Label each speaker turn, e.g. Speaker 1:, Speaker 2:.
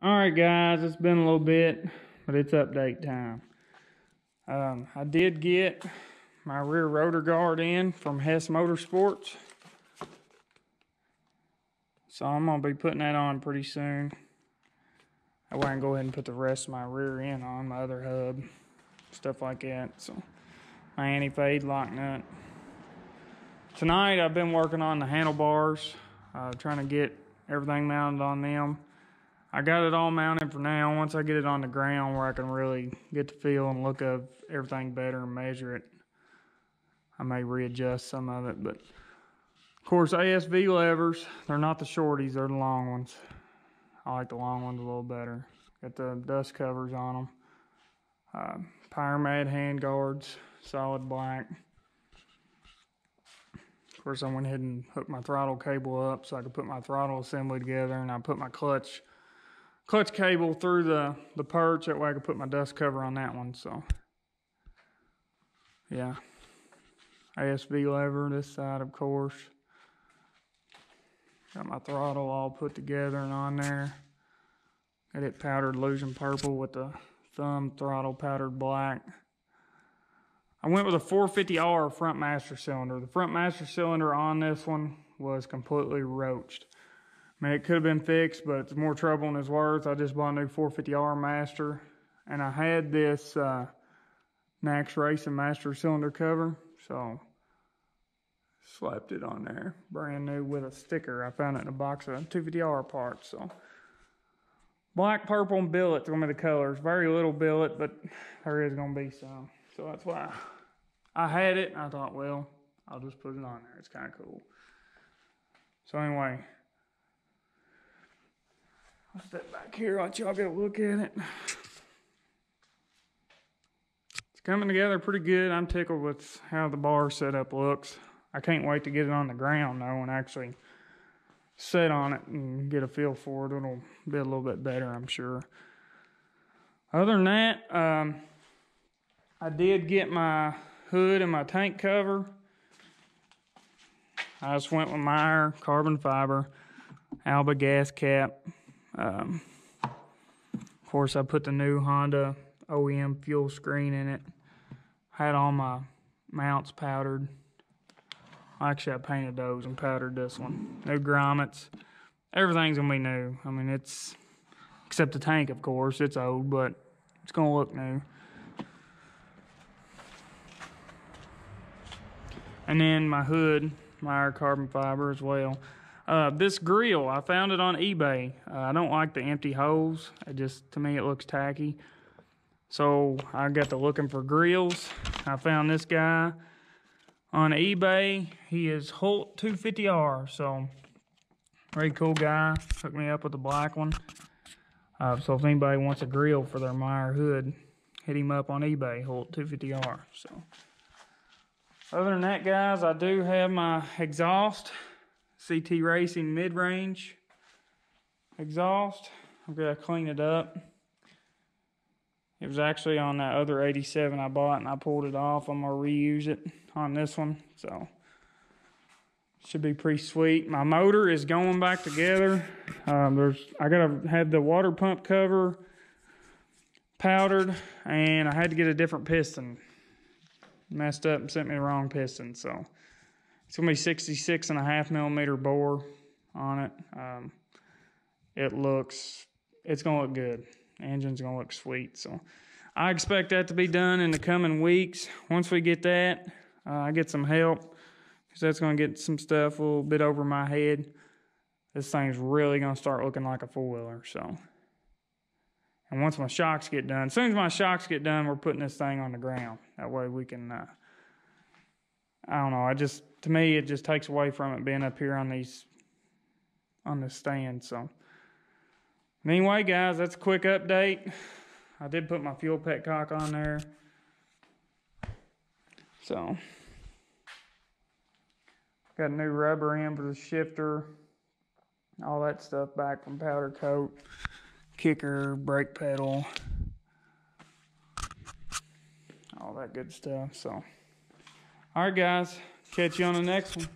Speaker 1: All right, guys, it's been a little bit, but it's update time. Um, I did get my rear rotor guard in from Hess Motorsports. So I'm going to be putting that on pretty soon. That way I can go ahead and put the rest of my rear end on, my other hub, stuff like that. So my anti-fade lock nut. Tonight I've been working on the handlebars, uh, trying to get everything mounted on them. I got it all mounted for now. Once I get it on the ground where I can really get the feel and look of everything better and measure it, I may readjust some of it. But of course, ASV levers, they're not the shorties, they're the long ones. I like the long ones a little better. Got the dust covers on them. Uh, Pyramid hand guards, solid black. Of course, I went ahead and hooked my throttle cable up so I could put my throttle assembly together and I put my clutch clutch cable through the, the perch. That way I could put my dust cover on that one. So, yeah. ASV lever this side, of course. Got my throttle all put together and on there. Got it powdered illusion purple with the thumb throttle powdered black. I went with a 450R front master cylinder. The front master cylinder on this one was completely roached. I mean, it could have been fixed, but it's more trouble than it's worth. I just bought a new 450R Master, and I had this uh, Nax Racing Master cylinder cover, so slapped it on there, brand new with a sticker. I found it in a box of 250R parts, so. Black, purple, and billet's gonna be the colors. Very little billet, but there is gonna be some. So that's why I had it, I thought, well, I'll just put it on there. It's kind of cool. So anyway, Step back here, let y'all get a look at it. It's coming together pretty good. I'm tickled with how the bar setup looks. I can't wait to get it on the ground though and actually sit on it and get a feel for it. It'll be a little bit better, I'm sure. Other than that, um, I did get my hood and my tank cover. I just went with Meyer carbon fiber, Alba gas cap, um, of course, I put the new Honda OEM fuel screen in it. Had all my mounts powdered. Actually, I painted those and powdered this one. New grommets. Everything's gonna be new. I mean, it's except the tank, of course. It's old, but it's gonna look new. And then my hood, Meyer carbon fiber as well. Uh, this grill, I found it on eBay. Uh, I don't like the empty holes. It just, to me, it looks tacky. So I got to looking for grills. I found this guy on eBay. He is Holt 250R. So very cool guy. Hooked me up with the black one. Uh, so if anybody wants a grill for their Meyer hood, hit him up on eBay, Holt 250R. So other than that, guys, I do have my exhaust. CT Racing mid-range exhaust. I'm gonna clean it up. It was actually on that other 87 I bought and I pulled it off. I'm gonna reuse it on this one. So should be pretty sweet. My motor is going back together. Um, there's I gotta have the water pump cover powdered and I had to get a different piston. Messed up and sent me the wrong piston. So it's gonna be 66 and a half millimeter bore on it. Um, it looks, it's gonna look good. engine's gonna look sweet. So I expect that to be done in the coming weeks. Once we get that, uh, I get some help because that's gonna get some stuff a little bit over my head. This thing's really gonna start looking like a four wheeler. So. And once my shocks get done, as soon as my shocks get done, we're putting this thing on the ground. That way we can, uh, I don't know, I just to me, it just takes away from it being up here on these on the stand. So, anyway, guys, that's a quick update. I did put my fuel petcock on there. So, got a new rubber end for the shifter, all that stuff back from powder coat, kicker, brake pedal, all that good stuff. So, all right, guys. Catch you on the next one.